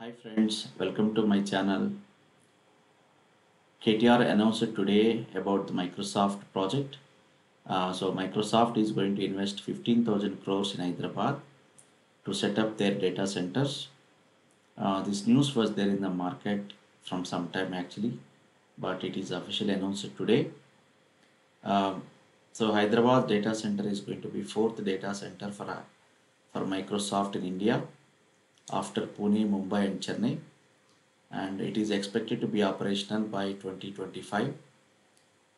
Hi friends, welcome to my channel. KTR announced today about the Microsoft project. Uh, so Microsoft is going to invest 15,000 crores in Hyderabad to set up their data centers. Uh, this news was there in the market from some time actually, but it is officially announced today. Um, so Hyderabad data center is going to be fourth data center for uh, for Microsoft in India after Pune, Mumbai, and Chennai, and it is expected to be operational by 2025.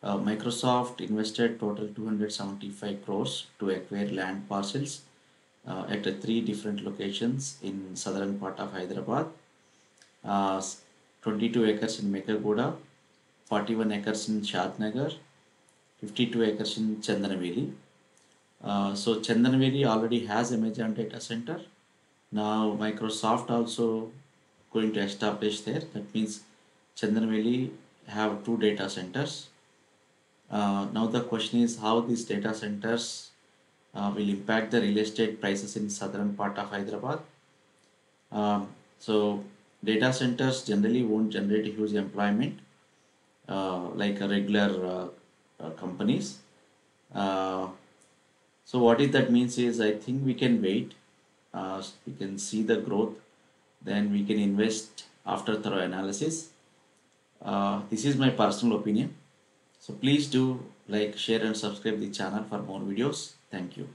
Uh, Microsoft invested total 275 crores to acquire land parcels uh, at uh, three different locations in southern part of Hyderabad. Uh, 22 acres in Mekaguda, 41 acres in Shadnagar, 52 acres in Chandanaveli. Uh, so Chandanaveli already has a major data center. Now Microsoft also going to establish there. That means Chandanaveli have two data centers. Uh, now the question is how these data centers uh, will impact the real estate prices in southern part of Hyderabad. Um, so data centers generally won't generate huge employment uh, like regular uh, uh, companies. Uh, so what that means is I think we can wait. Uh, we can see the growth, then we can invest after thorough analysis. Uh, this is my personal opinion. So please do like, share and subscribe the channel for more videos. Thank you.